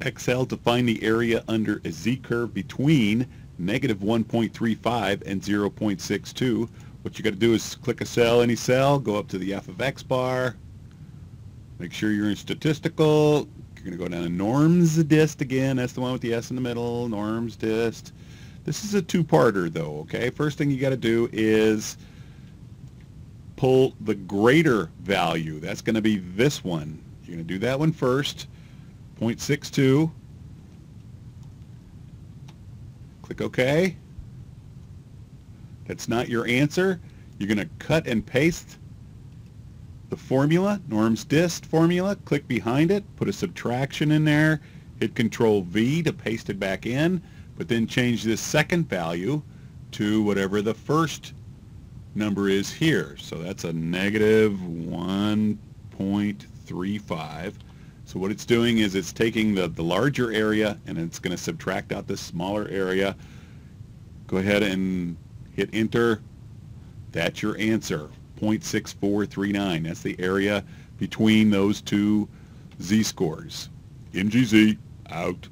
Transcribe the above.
Excel to find the area under a z-curve between negative 1.35 and 0.62. What you got to do is click a cell, any cell, go up to the f of x bar, make sure you're in statistical, you're going to go down to norms dist again, that's the one with the s in the middle, norms dist. This is a two-parter though, okay? First thing you got to do is pull the greater value. That's going to be this one. You're going to do that one first. 0.62. Click OK. That's not your answer. You're going to cut and paste the formula, Norm's dist formula, click behind it, put a subtraction in there, hit Control V to paste it back in, but then change this second value to whatever the first number is here. So that's a negative 1.35. So what it's doing is it's taking the, the larger area and it's going to subtract out this smaller area. Go ahead and hit enter. That's your answer, 0.6439. That's the area between those two z-scores. MGZ, out.